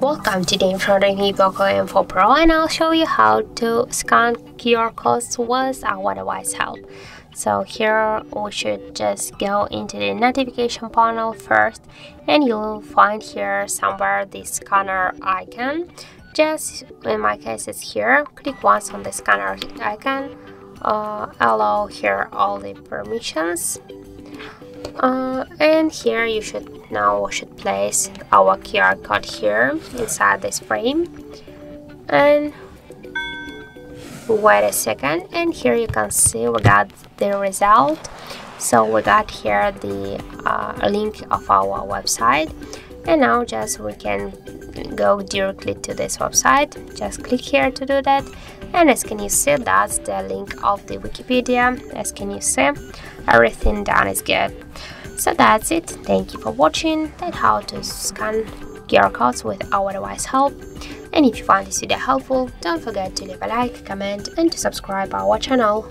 Welcome to the me Poco M4 Pro and I'll show you how to scan QR codes with our device help. So here we should just go into the notification panel first and you'll find here somewhere the scanner icon. Just in my case it's here, click once on the scanner icon, uh, allow here all the permissions. Uh, and here you should now should place our QR code here inside this frame. And wait a second and here you can see we got the result. So we got here the uh, link of our website and now just we can go directly to this website. Just click here to do that. And as can you see that's the link of the wikipedia. As can you see everything done is good. So that's it. Thank you for watching. That how to scan QR codes with our device help. And if you find this video helpful don't forget to leave a like comment and to subscribe our channel